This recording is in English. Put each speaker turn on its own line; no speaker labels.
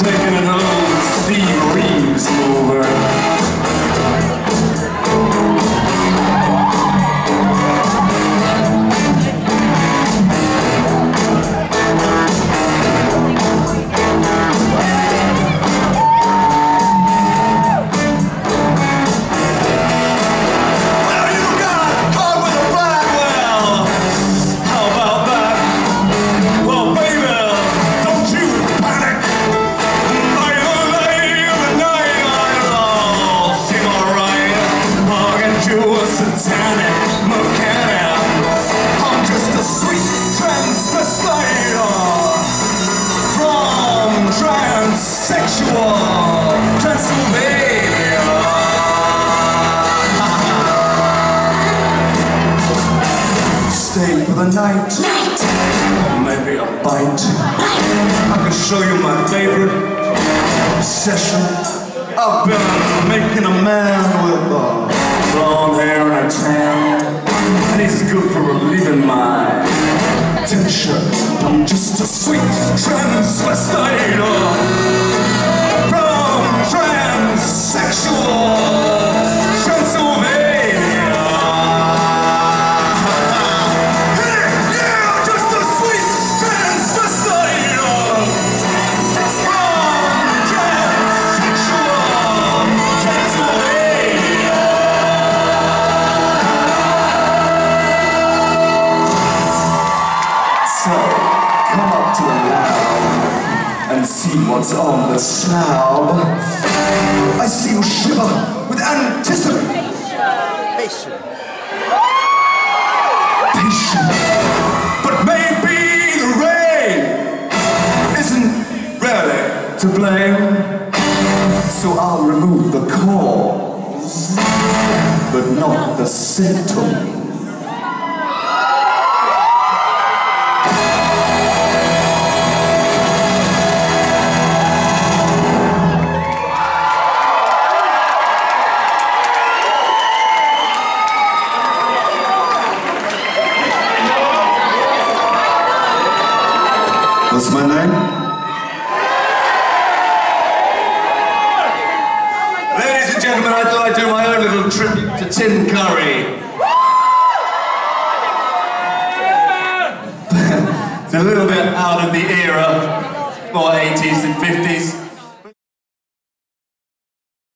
taking it old you a satanic mechanic. I'm just a sweet transvestite from transsexual. Stay for the night. Maybe a bite. I can show you my favorite obsession. I've been making a man with good for relieving my tension. I'm just a sweet transvestite see what's on the slab. I see you shiver with anticipation. Patient. But maybe the rain isn't really to blame. So I'll remove the cause, but not the symptom. What's my name? Ladies and gentlemen, I thought I'd do my own little tribute to Tim Curry. it's a little bit out of the era, more 80s and 50s.